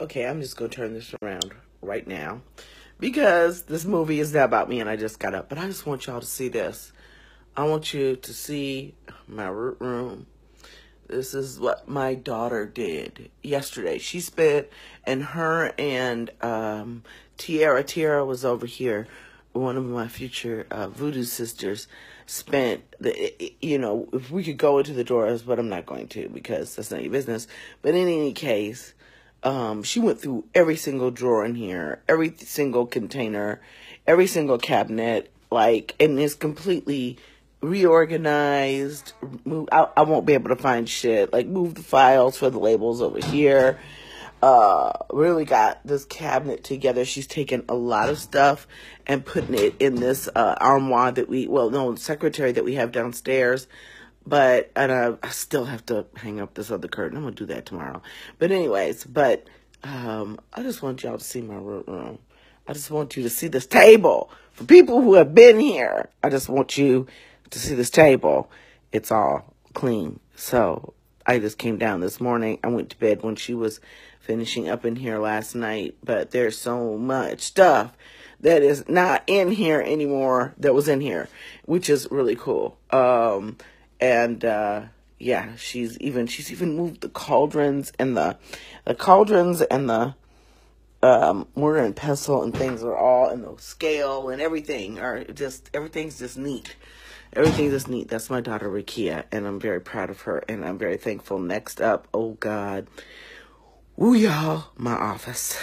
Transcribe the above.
Okay, I'm just gonna turn this around right now because this movie is not about me and I just got up. But I just want y'all to see this. I want you to see my root room. This is what my daughter did yesterday. She spent, and her and um, Tiara, Tiara was over here, one of my future uh, voodoo sisters, spent the, you know, if we could go into the drawers, but I'm not going to because that's not your business. But in any case, um, she went through every single drawer in here, every single container, every single cabinet, like, and it's completely reorganized. Move, I, I won't be able to find shit. Like, move the files for the labels over here. Uh, really got this cabinet together. She's taken a lot of stuff and putting it in this uh, armoire that we, well, no, secretary that we have downstairs but and I, I still have to hang up this other curtain. I'm gonna do that tomorrow. But anyways, but um, I just want y'all to see my room. I just want you to see this table. For people who have been here, I just want you to see this table. It's all clean. So I just came down this morning. I went to bed when she was finishing up in here last night. But there's so much stuff that is not in here anymore that was in here, which is really cool. Um, and uh, yeah, she's even she's even moved the cauldrons and the the cauldrons and the um, mortar and pestle and things are all in the scale and everything are just everything's just neat. Everything's just neat. That's my daughter Rukiya, and I'm very proud of her, and I'm very thankful. Next up, oh God, woo y'all, my office.